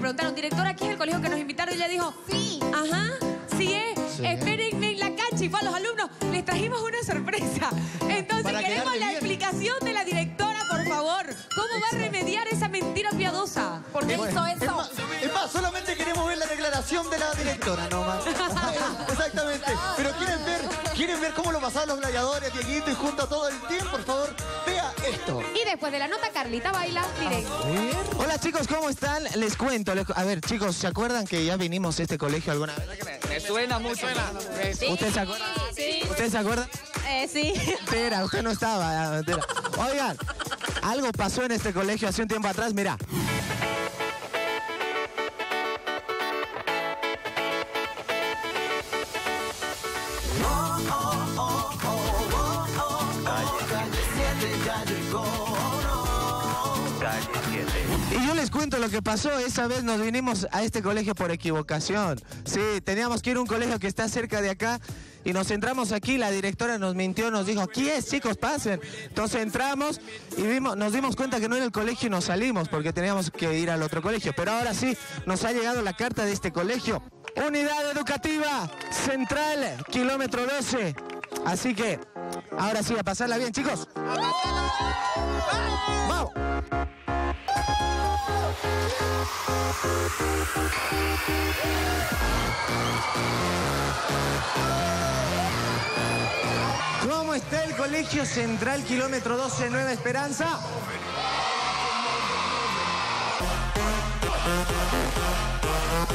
preguntaron, directora, ¿aquí es el colegio que nos invitaron? Y ella dijo, sí. Ajá, sí es. Espérenme en la cancha. Y fue a los alumnos, les trajimos una sorpresa. Entonces Para queremos la bien. explicación de la directora, por favor. ¿Cómo va a remediar esa mentira piadosa? ¿Por qué Bueno, hizo Es eso? más, es más, solamente queremos ver la declaración de la directora nomás. Exactamente. Pero quieren ver, quieren ver cómo lo pasaban los gladiadores, Dieguito y junto a todo el tiempo, por favor, vea esto. Y después de la nota, Carlita baila directo. Hola chicos, ¿cómo están? Les cuento. les cu- A ver, chicos, ¿se acuerdan que ya vinimos a este colegio alguna vez? Me suena mucho. ¿Ustedes se acuerdan? Sí. ¿Ustedes se acuerdan? Eh, sí. Mentira, usted no estaba. mentira. Oigan, algo pasó en este colegio hace un tiempo atrás, mira. Y yo les cuento lo que pasó. Esa vez nos vinimos a este colegio por equivocación. Sí, teníamos que ir a un colegio que está cerca de acá y nos entramos aquí. La directora nos mintió, nos dijo, aquí es, chicos, pasen. Entonces entramos y vimos, nos dimos cuenta que no era el colegio y nos salimos porque teníamos que ir al otro colegio. Pero ahora sí, nos ha llegado la carta de este colegio. Unidad Educativa Central, kilómetro 12. Así que, ahora sí, a pasarla bien, chicos. ¡Vamos! ¿Cómo está el Colegio Central Kilómetro 12 Nueva Esperanza? ¿Qué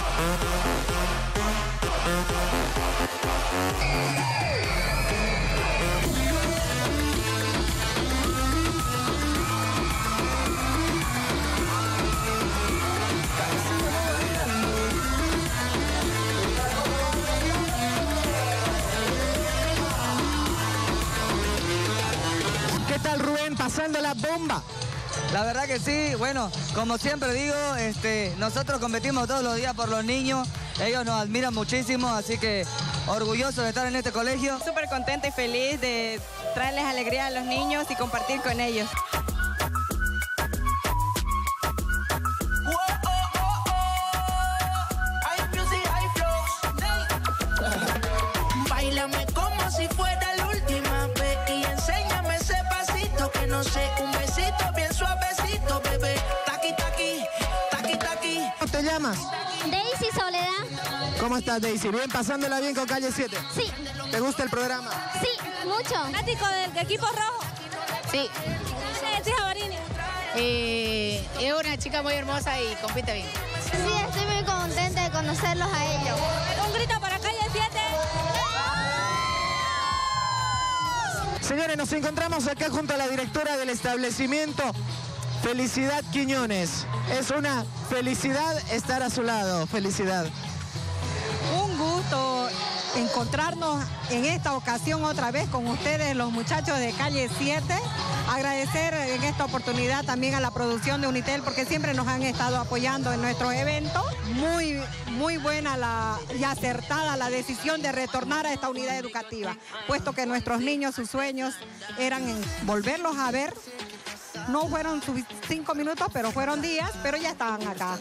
tal Rubén? Pasando la bomba. La verdad que sí, bueno, como siempre digo, este, nosotros competimos todos los días por los niños, ellos nos admiran muchísimo, así que orgulloso de estar en este colegio. Súper contenta y feliz de traerles alegría a los niños y compartir con ellos. Como si fuera la última vez y enséñame ese pasito que no sé, ¿Cómo estás Daisy? ¿Bien? ¿Pasándola bien con Calle 7? Sí, ¿Te gusta el programa? sí, mucho. ¿Fanático del equipo rojo? Sí. Eh, es una chica muy hermosa y compite bien. Sí, estoy muy contenta de conocerlos a ellos. Un grito para calle 7. Señores, nos encontramos acá junto a la directora del establecimiento, Felicidad Quiñones. Es una felicidad estar a su lado. Felicidad. Encontrarnos en esta ocasión otra vez con ustedes, los muchachos de calle 7. Agradecer en esta oportunidad también a la producción de Unitel porque siempre nos han estado apoyando en nuestros eventos. Muy, muy buena y acertada la decisión de retornar a esta unidad educativa, puesto que nuestros niños, sus sueños eran volverlos a ver. No fueron cinco minutos, pero fueron días, pero ya estaban acá.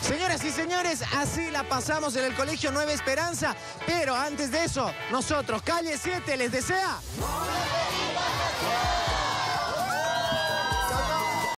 Señoras y señores, así la pasamos en el Colegio Nueva Esperanza. Pero antes de eso, nosotros, Calle 7, les desea...